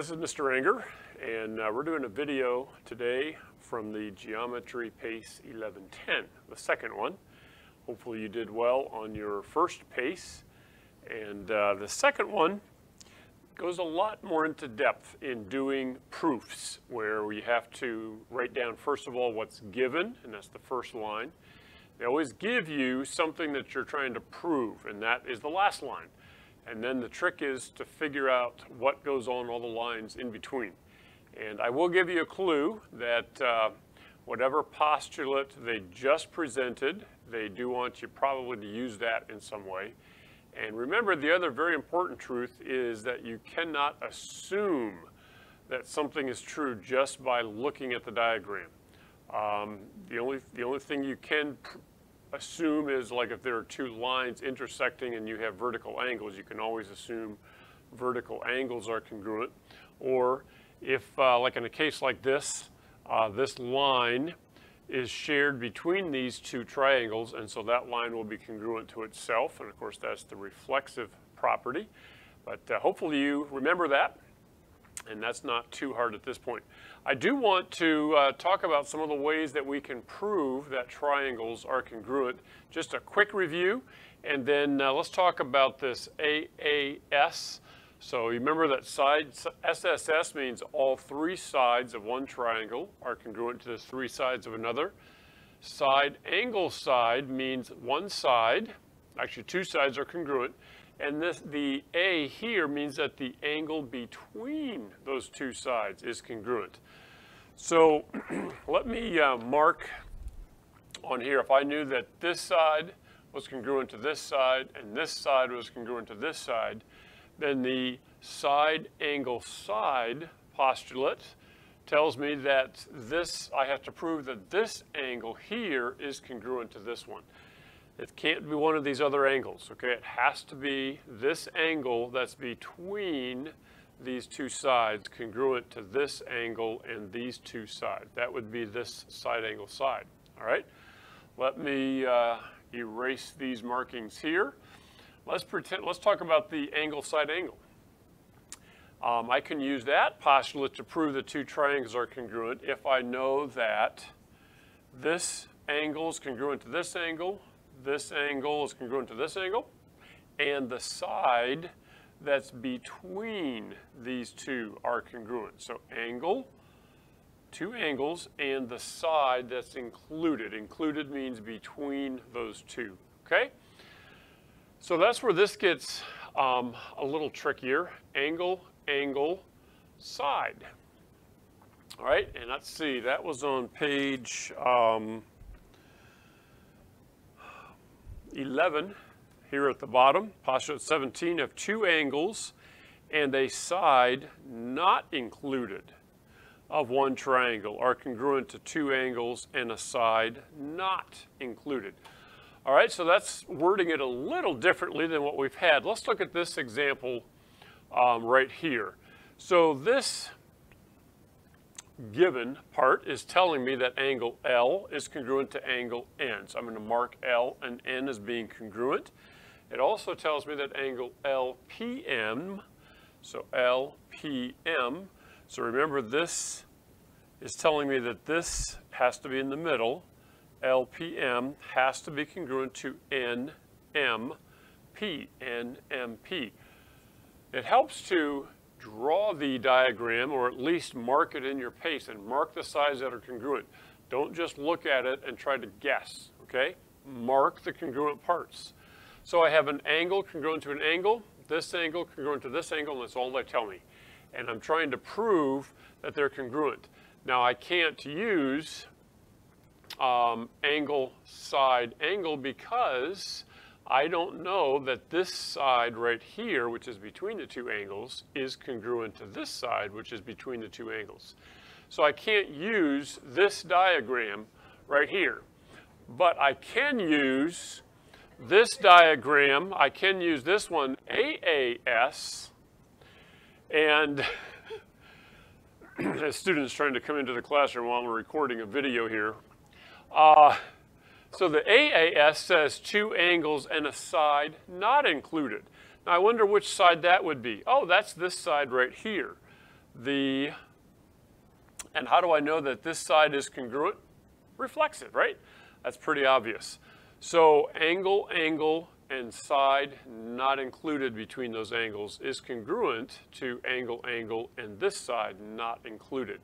This is Mr. Anger, and uh, we're doing a video today from the Geometry PACE 1110, the second one. Hopefully you did well on your first PACE. And uh, the second one goes a lot more into depth in doing proofs, where we have to write down, first of all, what's given, and that's the first line. They always give you something that you're trying to prove, and that is the last line. And then the trick is to figure out what goes on all the lines in between. And I will give you a clue that uh, whatever postulate they just presented, they do want you probably to use that in some way. And remember, the other very important truth is that you cannot assume that something is true just by looking at the diagram. Um, the, only, the only thing you can assume is like if there are two lines intersecting and you have vertical angles, you can always assume vertical angles are congruent. Or if, uh, like in a case like this, uh, this line is shared between these two triangles, and so that line will be congruent to itself, and of course that's the reflexive property. But uh, hopefully you remember that and that's not too hard at this point. I do want to uh, talk about some of the ways that we can prove that triangles are congruent. Just a quick review, and then uh, let's talk about this AAS. So you remember that side SSS means all three sides of one triangle are congruent to the three sides of another. Side angle side means one side, actually two sides are congruent, and this, the A here means that the angle between those two sides is congruent. So let me uh, mark on here, if I knew that this side was congruent to this side and this side was congruent to this side, then the side angle side postulate tells me that this, I have to prove that this angle here is congruent to this one. It can't be one of these other angles, okay? It has to be this angle that's between these two sides congruent to this angle and these two sides. That would be this side angle side, all right? Let me uh, erase these markings here. Let's pretend, let's talk about the angle side angle. Um, I can use that postulate to prove the two triangles are congruent if I know that this angle is congruent to this angle this angle is congruent to this angle, and the side that's between these two are congruent. So angle, two angles, and the side that's included. Included means between those two, okay? So that's where this gets um, a little trickier. Angle, angle, side. All right, and let's see, that was on page um, 11 here at the bottom, postulate 17 of two angles and a side not included of one triangle are congruent to two angles and a side not included. All right, so that's wording it a little differently than what we've had. Let's look at this example um, right here. So this given part is telling me that angle L is congruent to angle N. So I'm going to mark L and N as being congruent. It also tells me that angle LPM, so LPM, so remember this is telling me that this has to be in the middle. LPM has to be congruent to NMP, NMP. It helps to draw the diagram or at least mark it in your pace and mark the sides that are congruent. Don't just look at it and try to guess, okay? Mark the congruent parts. So I have an angle congruent to an angle, this angle congruent to this angle, and that's all they tell me. And I'm trying to prove that they're congruent. Now I can't use um, angle side angle because I don't know that this side right here, which is between the two angles, is congruent to this side, which is between the two angles. So I can't use this diagram right here. But I can use this diagram, I can use this one, AAS, and as students trying to come into the classroom while we're recording a video here, uh, so the AAS says two angles and a side not included. Now I wonder which side that would be. Oh, that's this side right here. the, and how do I know that this side is congruent? Reflexive, right? That's pretty obvious. So angle, angle, and side not included between those angles is congruent to angle, angle, and this side not included.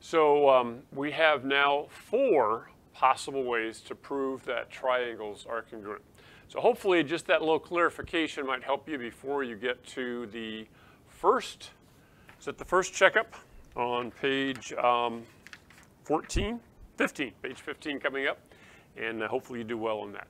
So um, we have now four possible ways to prove that triangles are congruent. So hopefully just that little clarification might help you before you get to the first, is it the first checkup on page um, 14, 15, page 15 coming up, and uh, hopefully you do well on that.